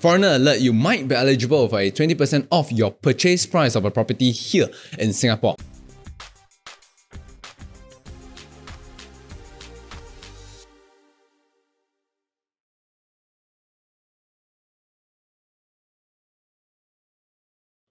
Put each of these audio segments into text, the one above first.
Foreigner alert, you might be eligible for a 20% off your purchase price of a property here in Singapore.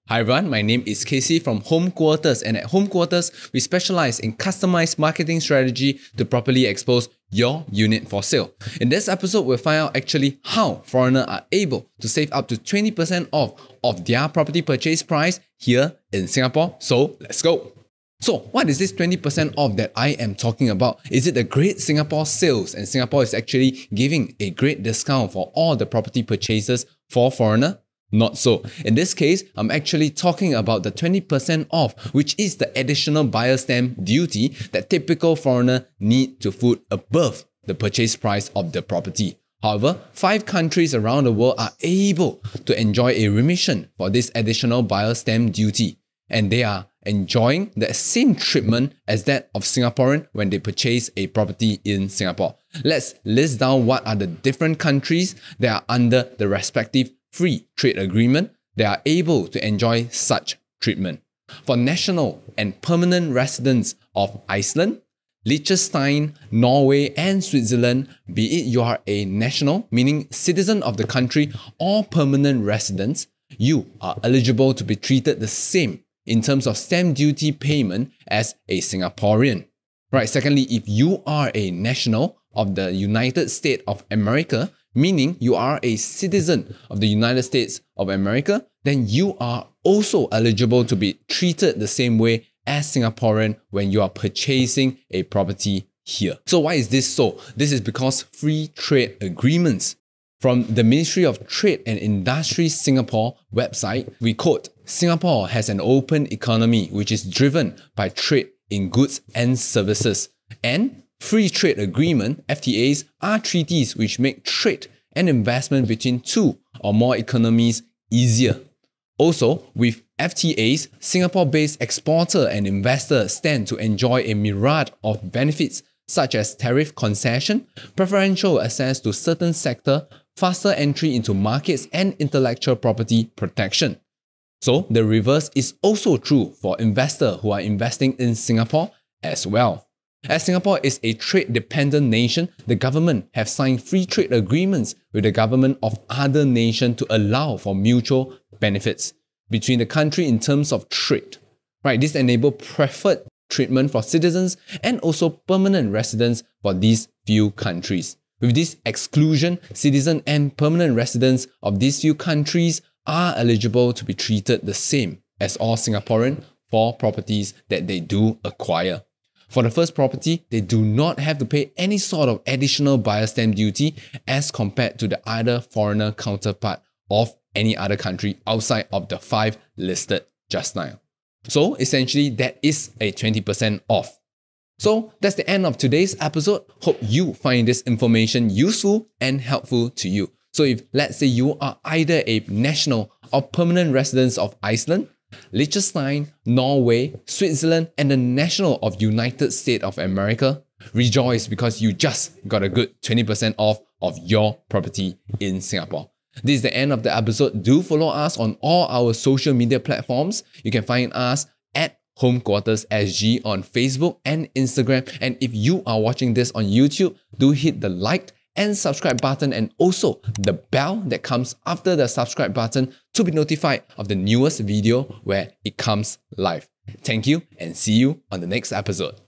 Hi everyone, my name is Casey from Home Quarters and at Home Quarters, we specialize in customized marketing strategy to properly expose your unit for sale. In this episode, we'll find out actually how foreigners are able to save up to 20% off of their property purchase price here in Singapore. So let's go. So, what is this 20% off that I am talking about? Is it the Great Singapore Sales? And Singapore is actually giving a great discount for all the property purchases for foreigner? Not so. In this case, I'm actually talking about the 20% off, which is the additional buyer stamp duty that typical foreigner need to foot above the purchase price of the property. However, five countries around the world are able to enjoy a remission for this additional buyer stamp duty, and they are enjoying the same treatment as that of Singaporean when they purchase a property in Singapore. Let's list down what are the different countries that are under the respective free trade agreement, they are able to enjoy such treatment. For national and permanent residents of Iceland, Liechtenstein, Norway, and Switzerland, be it you are a national, meaning citizen of the country, or permanent residents, you are eligible to be treated the same in terms of stamp duty payment as a Singaporean. Right, secondly, if you are a national of the United States of America, meaning you are a citizen of the United States of America, then you are also eligible to be treated the same way as Singaporean when you are purchasing a property here. So why is this so? This is because free trade agreements from the Ministry of Trade and Industry Singapore website, we quote, Singapore has an open economy which is driven by trade in goods and services. And Free trade agreement, FTAs, are treaties which make trade and investment between two or more economies easier. Also, with FTAs, Singapore-based exporter and investor stand to enjoy a myriad of benefits such as tariff concession, preferential access to certain sector, faster entry into markets and intellectual property protection. So the reverse is also true for investors who are investing in Singapore as well. As Singapore is a trade-dependent nation, the government have signed free trade agreements with the government of other nations to allow for mutual benefits between the country in terms of trade. Right, this enable preferred treatment for citizens and also permanent residents for these few countries. With this exclusion, citizens and permanent residents of these few countries are eligible to be treated the same as all Singaporean for properties that they do acquire. For the first property, they do not have to pay any sort of additional buyer stamp duty as compared to the other foreigner counterpart of any other country outside of the five listed just now. So essentially, that is a 20% off. So that's the end of today's episode. Hope you find this information useful and helpful to you. So if let's say you are either a national or permanent resident of Iceland, Liechtenstein, Norway, Switzerland, and the National of United States of America. Rejoice because you just got a good 20% off of your property in Singapore. This is the end of the episode. Do follow us on all our social media platforms. You can find us at Homequarters SG on Facebook and Instagram. And if you are watching this on YouTube, do hit the like and subscribe button and also the bell that comes after the subscribe button to be notified of the newest video where it comes live. Thank you and see you on the next episode.